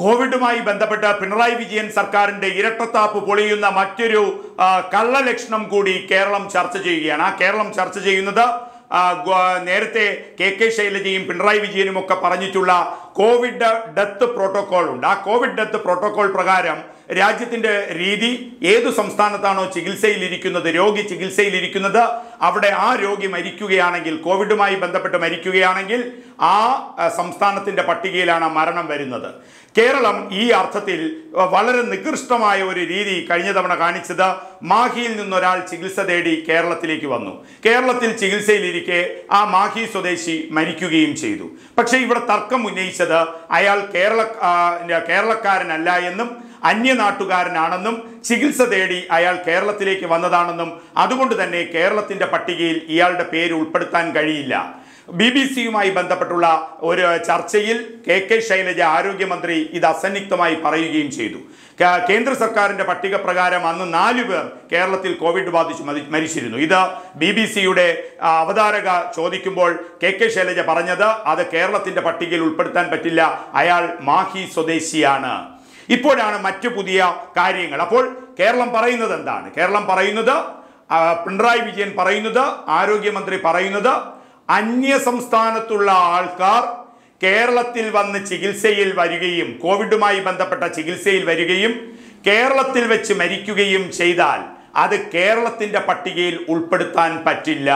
കോവിഡുമായി ബന്ധപ്പെട്ട് പിണറായി വിജയൻ സർക്കാരിന്റെ ഇരട്ടത്താപ്പ് പൊളിയുന്ന മറ്റൊരു കള്ളലക്ഷണം കൂടി കേരളം ചർച്ച ചെയ്യുകയാണ്. ആ കേരളം ചർച്ച ചെയ്യുന്നത് നേരത്തെ കെ കെ ശൈലജയും പിണറായി വിജയനും ഒക്കെ പറഞ്ഞിട്ടുള്ള കോവിഡ് ഡെത്ത് പ്രോട്ടോകോൾ ഉണ്ട് ആ കോവിഡ് ഡെത്ത് പ്രോട്ടോകോൾ പ്രകാരം രാജ്യത്തിന്റെ രീതി ഏതു സംസ്ഥാനത്താണോ ചികിത്സയിലിരിക്കുന്നത് രോഗി ചികിത്സയിലിരിക്കുന്നത് അവിടെ ആ രോഗി മരിക്കുകയാണെങ്കിൽ കോവിഡുമായി ബന്ധപ്പെട്ട് മരിക്കുകയാണെങ്കിൽ ആ സംസ്ഥാനത്തിന്റെ പട്ടികയിലാണ് മരണം വരുന്നത്. കേരളം ഈ അർത്ഥത്തിൽ വളരെ നികൃഷ്ടമായ ഒരു രീതി കഴിഞ്ഞ തവണ കാണിച്ചത് മാഹിയിൽ നിന്നൊരാൾ ചികിത്സ തേടി കേരളത്തിലേക്ക് വന്നു. കേരളത്തിൽ ചികിത്സയിലിരിക്കെ ആ മാഹി സ്വദേശി മരിക്കുകയും ചെയ്തു. പക്ഷേ ഇവിടെ തർക്കം ഉന്നയിച്ചത് അയാൾ കേരള കേരളക്കാരനല്ല എന്നും അന്യനാട്ടുകാരനാണെന്നും ചികിത്സ തേടി അയാൾ കേരളത്തിലേക്ക് വന്നതാണെന്നും അതുകൊണ്ട് തന്നെ കേരളത്തിന്റെ പട്ടികയിൽ ഇയാളുടെ പേര് ഉൾപ്പെടുത്താൻ കഴിയില്ല. ബി ബി സിയുമായി ബന്ധപ്പെട്ടുള്ള ഒരു ചർച്ചയിൽ കെ കെ ശൈലജ ആരോഗ്യമന്ത്രി ഇത് അസന്നിഗ്ധമായി പറയുകയും ചെയ്തു. കേന്ദ്ര സർക്കാരിന്റെ പട്ടിക പ്രകാരം അന്ന് നാലു പേർ കേരളത്തിൽ കോവിഡ് ബാധിച്ച് മരിച്ചിരുന്നു. ഇത് ബി ബി സിയുടെ അവതാരക ചോദിക്കുമ്പോൾ കെ കെ ശൈലജ പറഞ്ഞത് അത് കേരളത്തിന്റെ പട്ടികയിൽ ഉൾപ്പെടുത്താൻ പറ്റില്ല. അയാൾ മാഹി സ്വദേശിയാണ്. ഇപ്പോഴാണ് മറ്റു പുതിയ കാര്യങ്ങൾ. അപ്പോൾ കേരളം പറയുന്നത് എന്താണ്? കേരളം പറയുന്നത് പിണറായി വിജയൻ പറയുന്നത് ആരോഗ്യമന്ത്രി പറയുന്നത് അന്യ സംസ്ഥാനത്തുള്ള ആൾക്കാർ കേരളത്തിൽ വന്ന് ചികിത്സയിൽ വരികയും കോവിഡുമായി ബന്ധപ്പെട്ട ചികിത്സയിൽ വരികയും കേരളത്തിൽ വെച്ച് മരിക്കുകയും ചെയ്താൽ അത് കേരളത്തിന്റെ പട്ടികയിൽ ഉൾപ്പെടുത്താൻ പറ്റില്ല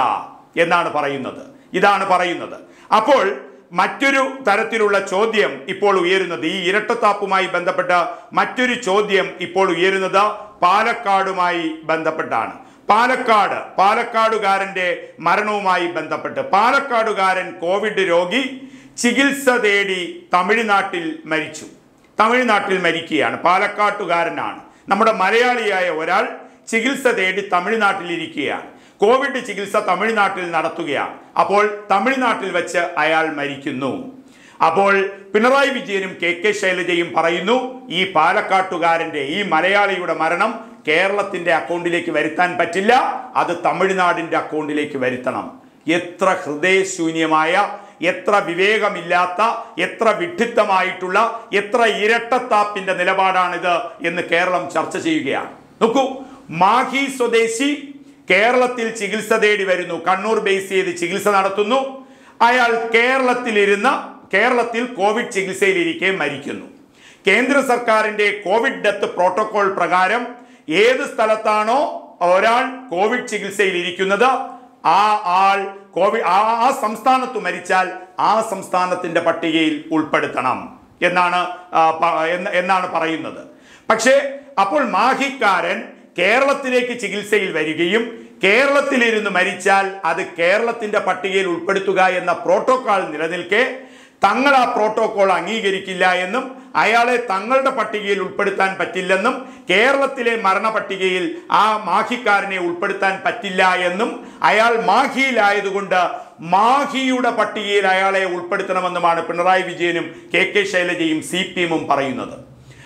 എന്നാണ് പറയുന്നത്. ഇതാണ് പറയുന്നത്. അപ്പോൾ മറ്റൊരു തരത്തിലുള്ള ചോദ്യം ഇപ്പോൾ ഉയരുന്നത് ഈ ഇരട്ടത്താപ്പുമായി ബന്ധപ്പെട്ട മറ്റൊരു ചോദ്യം ഇപ്പോൾ ഉയരുന്നത് പാലക്കാടുമായി ബന്ധപ്പെട്ടാണ്. പാലക്കാട് പാലക്കാടുകാരന്റെ മരണവുമായി ബന്ധപ്പെട്ട്. പാലക്കാടുകാരൻ കോവിഡ് രോഗി ചികിത്സ തേടി തമിഴ്നാട്ടിൽ മരിച്ചു. തമിഴ്നാട്ടിൽ മരിക്കുകയാണ്. പാലക്കാട്ടുകാരനാണ്. നമ്മുടെ മലയാളിയായ ഒരാൾ ചികിത്സ തേടി തമിഴ്നാട്ടിൽ ഇരിക്കുകയാണ്. കോവിഡ് ചികിത്സ തമിഴ്നാട്ടിൽ നടത്തുകയാണ്. അപ്പോൾ തമിഴ്നാട്ടിൽ വെച്ച് അയാൾ മരിക്കുന്നു. അപ്പോൾ പിണറായി വിജയനും കെ കെ ശൈലജയും പറയുന്നു ഈ പാലക്കാട്ടുകാരന്റെ ഈ മലയാളിയുടെ മരണം കേരളത്തിന്റെ അക്കൗണ്ടിലേക്ക് വരുത്താൻ പറ്റില്ല അത് തമിഴ്നാടിന്റെ അക്കൗണ്ടിലേക്ക് വരുത്തണം. എത്ര ഹൃദയശൂന്യമായ എത്ര വിവേകമില്ലാത്ത എത്ര വിഡ്ഢിത്തമായിട്ടുള്ള എത്ര ഇരട്ടത്താപ്പിന്റെ നിലപാടാണിത് എന്ന് കേരളം ചർച്ച ചെയ്യുകയാണ്. നോക്കൂ മാഹി സ്വദേശി കേരളത്തിൽ ചികിത്സ തേടി വരുന്നു. കണ്ണൂർ ബേസ് ചെയ്ത് ചികിത്സ നടത്തുന്നു. അയാൾ കേരളത്തിലിരുന്ന കേരളത്തിൽ കോവിഡ് ചികിത്സയിലിരിക്കെ മരിക്കുന്നു. കേന്ദ്ര സർക്കാരിന്റെ കോവിഡ് ഡെത്ത് പ്രോട്ടോകോൾ പ്രകാരം ഏത് സ്ഥലത്താണോ ഒരാൾ കോവിഡ് ചികിത്സയിൽ ഇരിക്കുന്നത് ആ ആൾ കോവിഡ് ആ സംസ്ഥാനത്ത് മരിച്ചാൽ ആ സംസ്ഥാനത്തിന്റെ പട്ടികയിൽ ഉൾപ്പെടുത്തണം എന്നാണ് എന്നാണ് പറയുന്നത്. പക്ഷേ അപ്പോൾ മാഹിക്കാരൻ കേരളത്തിലേക്ക് ചികിത്സയിൽ വരികയും കേരളത്തിലിരുന്ന് മരിച്ചാൽ അത് കേരളത്തിന്റെ പട്ടികയിൽ ഉൾപ്പെടുത്തുക എന്ന പ്രോട്ടോകോൾ നിലനിൽക്കെ തങ്ങൾ ആ പ്രോട്ടോകോൾ അംഗീകരിക്കില്ല എന്നും അയാളെ തങ്ങളുടെ പട്ടികയിൽ ഉൾപ്പെടുത്താൻ പറ്റില്ലെന്നും കേരളത്തിലെ മരണപട്ടികയിൽ ആ മാഹിക്കാരനെ ഉൾപ്പെടുത്താൻ പറ്റില്ല എന്നും അയാൾ മാഹിയിലായതുകൊണ്ട് മാഹിയുടെ പട്ടികയിൽ അയാളെ ഉൾപ്പെടുത്തണമെന്നുമാണ് പിണറായി വിജയനും കെ കെ ശൈലജയും സി പി എമ്മും പറയുന്നത്.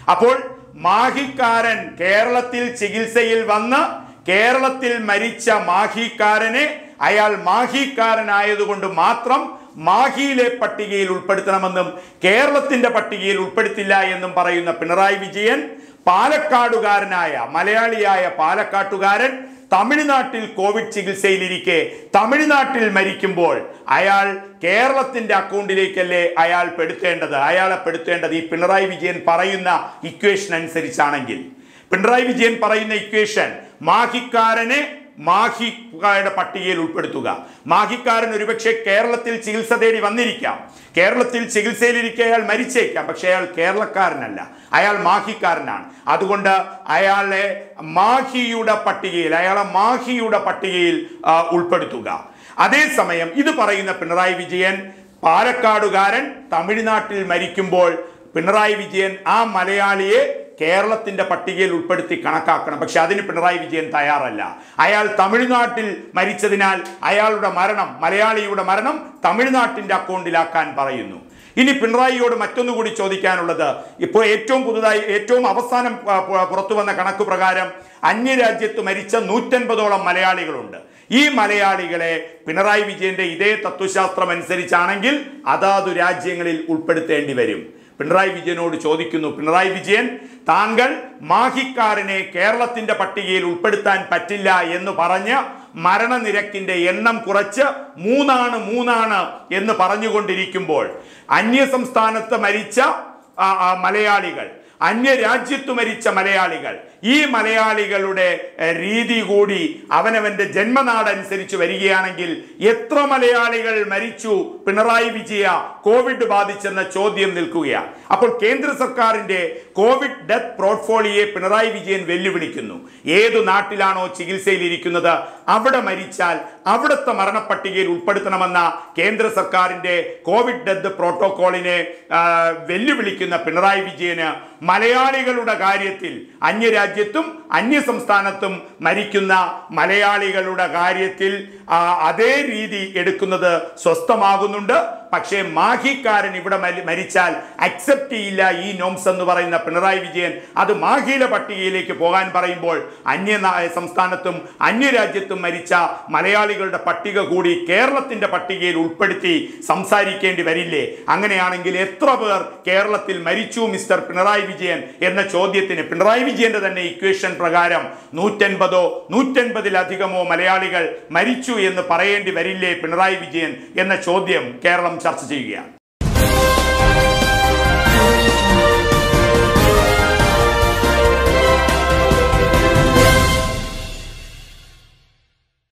അപ്പോൾ മാഹിക്കാരൻ കേരളത്തിൽ ചികിത്സയിൽ വന്ന് കേരളത്തിൽ മരിച്ച മാഹിക്കാരനെ അയാൾ മാഹിക്കാരനായതുകൊണ്ട് മാത്രം മാഹിയിലെ പട്ടികയിൽ ഉൾപ്പെടുത്തണമെന്നും കേരളത്തിന്റെ പട്ടികയിൽ ഉൾപ്പെടുത്തില്ല എന്നും പറയുന്ന പിണറായി വിജയൻ പാലക്കാടുകാരനായ മലയാളിയായ പാലക്കാട്ടുകാരൻ തമിഴ്നാട്ടിൽ കോവിഡ് ചികിത്സയിലിരിക്കെ തമിഴ്നാട്ടിൽ മരിക്കുമ്പോൾ അയാൾ കേരളത്തിന്റെ അക്കൗണ്ടിലേക്കല്ലേ അയാൾ പെടുത്തേണ്ടത്? അയാളെ പെടുത്തേണ്ടത് ഈ പിണറായി വിജയൻ പറയുന്ന ഇക്വേഷൻ അനുസരിച്ചാണെങ്കിൽ. പിണറായി വിജയൻ പറയുന്ന ഇക്വേഷൻ മാഹിക്കാരനെ മാഹിക്കാരുടെ പട്ടികയിൽ ഉൾപ്പെടുത്തുക. മാഹിക്കാരൻ ഒരുപക്ഷെ കേരളത്തിൽ ചികിത്സ തേടി വന്നിരിക്കാം. കേരളത്തിൽ ചികിത്സയിലിരിക്കെ അയാൾ മരിച്ചേക്കാം പക്ഷേ അയാൾ കേരളക്കാരനല്ല. അയാൾ മാഹിക്കാരനാണ്. അതുകൊണ്ട് അയാളെ മാഹിയുടെ പട്ടികയിൽ അയാളെ മാഹിയുടെ പട്ടികയിൽ ഉൾപ്പെടുത്തുക. അതേസമയം ഇത് പറയുന്ന പിണറായി വിജയൻ പാലക്കാടുകാരൻ തമിഴ്നാട്ടിൽ മരിക്കുമ്പോൾ പിണറായി വിജയൻ ആ മലയാളിയെ കേരളത്തിന്റെ പട്ടികയിൽ ഉൾപ്പെടുത്തി കണക്കാക്കണം. പക്ഷെ അതിന് പിണറായി വിജയൻ തയ്യാറല്ല. അയാൾ തമിഴ്നാട്ടിൽ മരിച്ചതിനാൽ അയാളുടെ മരണം മലയാളിയുടെ മരണം തമിഴ്നാട്ടിന്റെ അക്കൗണ്ടിലാക്കാൻ പറയുന്നു. ഇനി പിണറായിയോട് മറ്റൊന്നുകൂടി ചോദിക്കാനുള്ളത് ഇപ്പോൾ ഏറ്റവും പുതുതായി ഏറ്റവും അവസാനം പുറത്തു വന്ന കണക്ക് പ്രകാരം അന്യരാജ്യത്ത് മരിച്ച നൂറ്റൻപതോളം മലയാളികളുണ്ട്. ഈ മലയാളികളെ പിണറായി വിജയന്റെ ഇതേ തത്വശാസ്ത്രം അനുസരിച്ചാണെങ്കിൽ അതാതു രാജ്യങ്ങളിൽ ഉൾപ്പെടുത്തേണ്ടി വരും. പിണറായി വിജയനോട് ചോദിക്കുന്നു പിണറായി വിജയൻ താങ്കൾ മാഹിക്കാരനെ കേരളത്തിന്റെ പട്ടികയിൽ ഉൾപ്പെടുത്താൻ പറ്റില്ല എന്ന് പറഞ്ഞ് മരണനിരക്കിന്റെ എണ്ണം കുറച്ച് മൂന്നാണ് മൂന്നാണ് എന്ന് പറഞ്ഞുകൊണ്ടിരിക്കുമ്പോൾ അന്യസംസ്ഥാനത്ത് മരിച്ച മലയാളികൾ അന്യരാജ്യത്ത് മരിച്ച മലയാളികൾ. ഈ മലയാളികളുടെ രീതി കൂടി അവനവന്റെ ജന്മനാടനുസരിച്ച് വരികയാണെങ്കിൽ എത്ര മലയാളികൾ മരിച്ചു? പിണറായി വിജയ കോവിഡ് ബാധിച്ചെന്ന ചോദ്യം നിൽക്കുകയാണ് അപ്പോൾ കേന്ദ്ര സർക്കാരിന്റെ കോവിഡ് ഡെത്ത് പോർട്ട്ഫോളിയെ പിണറായി വിജയൻ വെല്ലുവിളിക്കുന്നു. ഏതു നാട്ടിലാണോ ചികിത്സയിലിരിക്കുന്നത്? അവിടെ മരിച്ചാൽ അവിടുത്തെ മരണപ്പട്ടികയിൽ ഉൾപ്പെടുത്തണമെന്ന കേന്ദ്ര സർക്കാരിന്റെ കോവിഡ് ഡെത്ത് പ്രോട്ടോകോളിനെ വെല്ലുവിളിക്കുന്ന പിണറായി വിജയന് മലയാളികളുടെ കാര്യത്തിൽ അന്യരാജ്യത്തും അന്യ സംസ്ഥാനത്തും മരിക്കുന്ന മലയാളികളുടെ കാര്യത്തിൽ അതേ രീതി എടുക്കുന്നത് സ്വസ്ഥമാകുന്നുണ്ട്. പക്ഷേ മാഹിക്കാരൻ ഇവിടെ മരിച്ചാൽ അക്സെപ്റ്റ് ചെയ്യില്ല ഈ നോംസ് എന്ന് പറയുന്ന പിണറായി വിജയൻ. അത് മാഹിയിലെ പട്ടികയിലേക്ക് പോകാൻ പറയുമ്പോൾ അന്യ സംസ്ഥാനത്തും അന്യരാജ്യത്തും മരിച്ച മലയാളികളുടെ പട്ടിക കൂടി കേരളത്തിന്റെ പട്ടികയിൽ ഉൾപ്പെടുത്തി സംസാരിക്കേണ്ടി വരില്ലേ? അങ്ങനെയാണെങ്കിൽ എത്ര പേർ കേരളത്തിൽ മരിച്ചു മിസ്റ്റർ പിണറായി വിജയൻ? എന്ന ചോദ്യത്തിന് പിണറായി വിജയന്റെ തന്നെ ഇക്വേഷൻ പ്രകാരം നൂറ്റൻപതോ നൂറ്റൻപതിലധികമോ മലയാളികൾ മരിച്ചു എന്ന് പറയേണ്ടി വരില്ലേ പിണറായി വിജയൻ? എന്ന ചോദ്യം കേരളം ചർച്ച ചെയ്യുകയാണ്